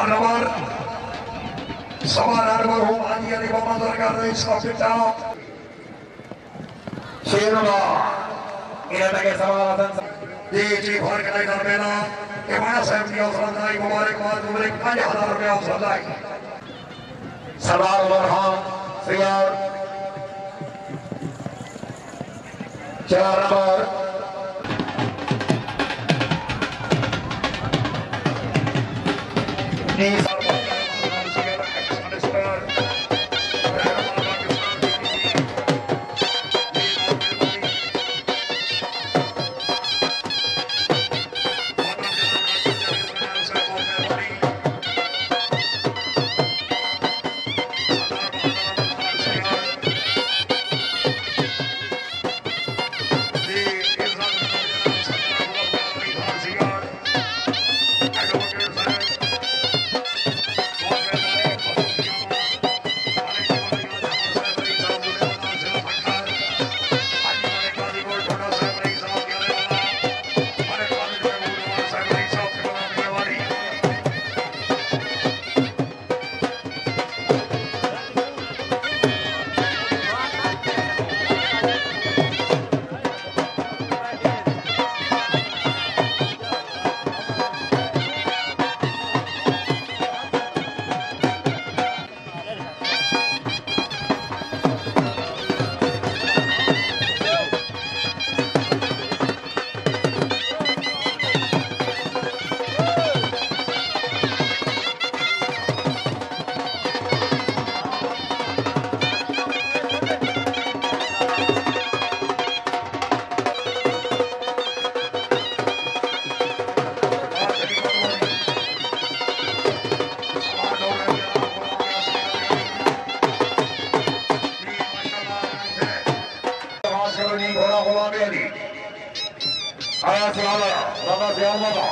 Number सवा number हो आदि आदि बाबा दरगाह रही सॉफ्टवेयर शेरवा इलाके समाधान जी जी भर के दरमेना इमाम साहब की औसरदाई मुबारकबाद मुबारक पाँच हजार रुपया औसरदाई सरदार बरहान सियार चार number Hayat Lala, Namaz Yalmada.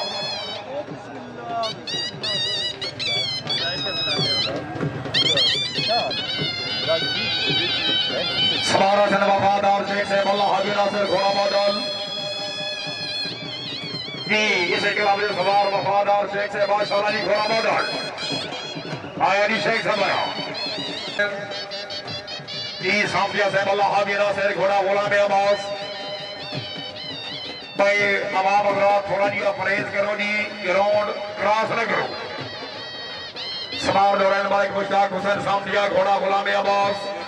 সবার আছেন বাবা দার চেয়েছে বল্লা হাবিরাসের ঘোড়া বদল কি এসে কে বাবু সবার বফাদার চেয়েছে বা সরানি ঘোড়া বদল আয়ারি শেখ সবাই কি সামনে আছে বল্লা হাবিরাসের ঘোড়া भाई अवाम हजरात थोड़ा जी परहेज करो जी ग्राउंड क्रॉस न करो समार नौरैन मालिक मुश्ताक हुसैन सामदिया घोड़ा गुलाम अब्बास